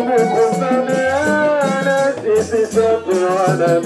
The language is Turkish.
wajibu kusameheana, sisi sote wana